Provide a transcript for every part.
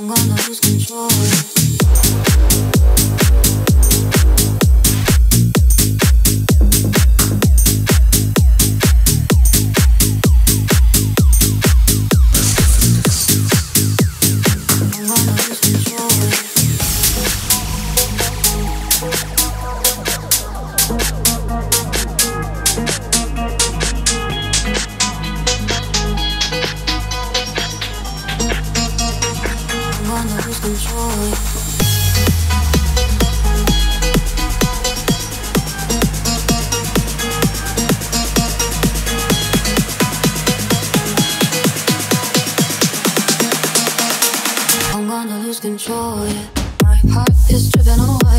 I'm gonna lose control. I'm gonna lose control. Control. Yeah. My heart is tripping on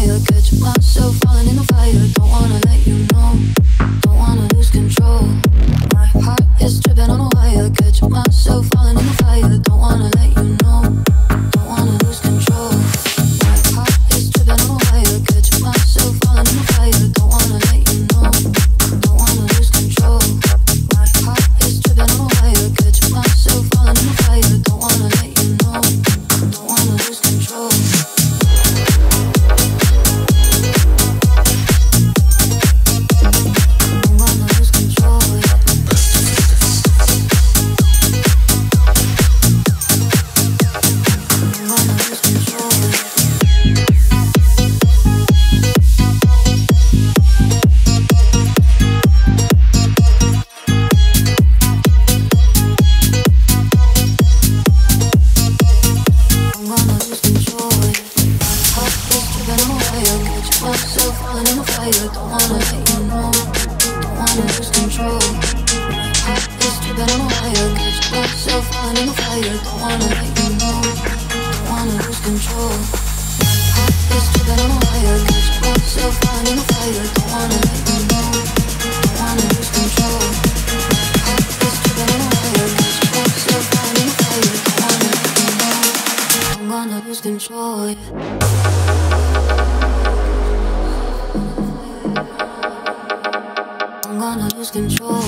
myself in the fire. Don't wanna let you know. Don't wanna lose control. My heart is tripping on wire. Catch myself fire. Don't wanna let you know. Don't wanna lose control. My heart is tripping on wire. Catch myself fire. Don't wanna let you know. Don't wanna lose control. My heart is tripping on the fire. Don't wanna. I'm gonna lose control. Gonna control.